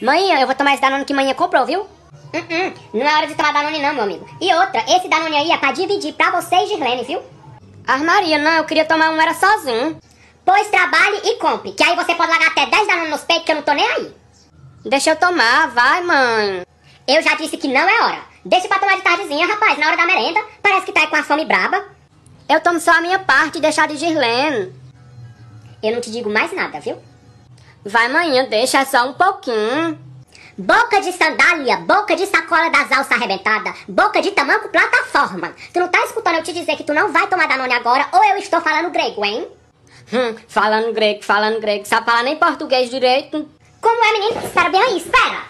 Mãe, eu vou tomar esse Danone que manhã comprou, viu? Uh -uh, não é hora de tomar Danone não, meu amigo. E outra, esse Danone aí é pra dividir pra você e Girlene, viu? Armaria, não, eu queria tomar um, era sozinho. Pois trabalhe e compre, que aí você pode largar até 10 Danone nos peitos que eu não tô nem aí. Deixa eu tomar, vai, mãe. Eu já disse que não é hora. Deixa pra tomar de tardezinha, rapaz, na hora da merenda. Parece que tá aí com a fome braba. Eu tomo só a minha parte e deixar de Girlene. Eu não te digo mais nada, viu? Vai, manhã, deixa só um pouquinho. Boca de sandália, boca de sacola das alças arrebentada, boca de tamanco plataforma. Tu não tá escutando eu te dizer que tu não vai tomar Danone agora ou eu estou falando grego, hein? Hum, falando grego, falando grego, sabe falar nem português direito. Como é, menino? Espera bem aí, espera!